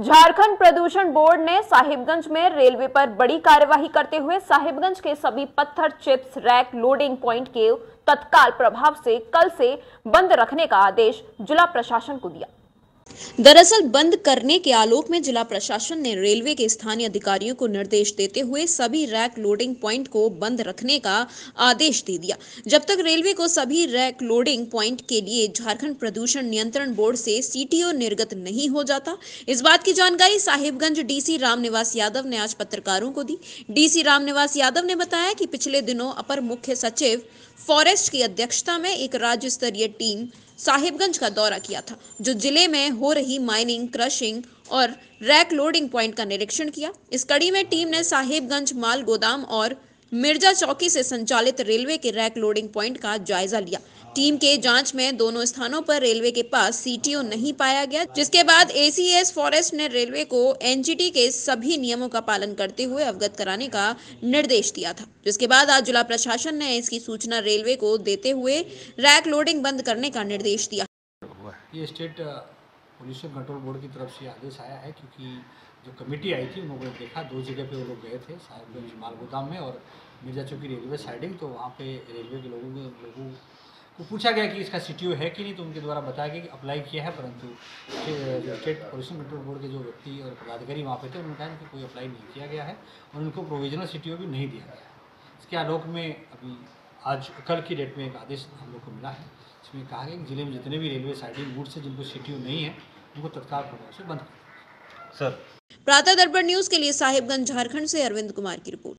झारखंड प्रदूषण बोर्ड ने साहिबगंज में रेलवे पर बड़ी कार्यवाही करते हुए साहिबगंज के सभी पत्थर, चिप्स, रैक लोडिंग पॉइंट के तत्काल प्रभाव से कल से बंद रखने का आदेश जिला प्रशासन को दिया। दरअसल बंद करने के आलोक में जिला प्रशासन ने रेलवे के स्थानीय अधिकारियों को निर्देश देते हुए सभी रैक लोडिंग पॉइंट को बंद रखने का आदेश दे दिया। जब तक रेलवे को सभी रैक लोडिंग पॉइंट के लिए झारखंड प्रदूषण नियंत्रण बोर्ड से सीटीओ निर्गत नहीं हो जाता, इस बात की जानकारी साहिबगंज डीसी रामनिवास यादव ने आज पत्रकारों को दी। डीसी रामनिवास यादव ने बताया कि पिछले दिनों अपर मुख्य सचिव फॉरेस्ट की अध्यक्षता में एक राज्य स्तरीय टीम साहिबगंज का दौरा किया था, जो ज़िले में हो रही माइनिंग क्रशिंग और रैक लोडिंग पॉइंट का निरीक्षण किया। इस कड़ी में टीम ने साहिबगंज माल गोदाम और मिर्ज़ा चौकी से संचालित रेलवे के रैक लोडिंग पॉइंट का जायजा लिया। टीम के जाँच में दोनों स्थानों पर रेलवे के पास सीटीओ नहीं पाया गया, जिसके बाद एसीएस फॉरेस्ट ने रेलवे को एनजीटी के सभी नियमों का पालन करते हुए अवगत कराने का निर्देश दिया था। जिसके बाद आज जिला प्रशासन ने इसकी सूचना रेलवे को देते हुए रैक लोडिंग बंद करने का निर्देश दिया। ये स्टेट पोल्यूशन कंट्रोल बोर्ड की तरफ़ से आदेश आया है क्योंकि जो कमेटी आई थी उन लोगों ने देखा, दो जगह पे वो लोग गए थे साहिबगंज माल गोदाम में और मिर्ज़ा चौकी रेलवे साइडिंग तो वहाँ पे रेलवे के लोगों ने लोगों को पूछा गया कि इसका सी है कि नहीं तो उनके द्वारा बताया गया कि अप्लाई किया है, परंतु स्टेट पोल्यूशन कंट्रोल बोर्ड के जो व्यक्ति और पदाधिकारी वहाँ पे थे, उन्होंने कहा कि कोई अप्लाई नहीं किया गया है और उनको प्रोविजनल सी भी नहीं दिया गया है। इसके आलोक में अभी आज कल की डेट में एक आदेश हम लोग को मिला है इसमें कहा गया कि ज़िले में जितने भी रेलवे साइडिंग रूट से जिनको सिटी नहीं है उनको तत्काल प्रभाव से बंद कर सर प्रातः दर्पण न्यूज़ के लिए साहिबगंज झारखंड से अरविंद कुमार की रिपोर्ट